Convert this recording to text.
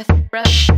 F brush.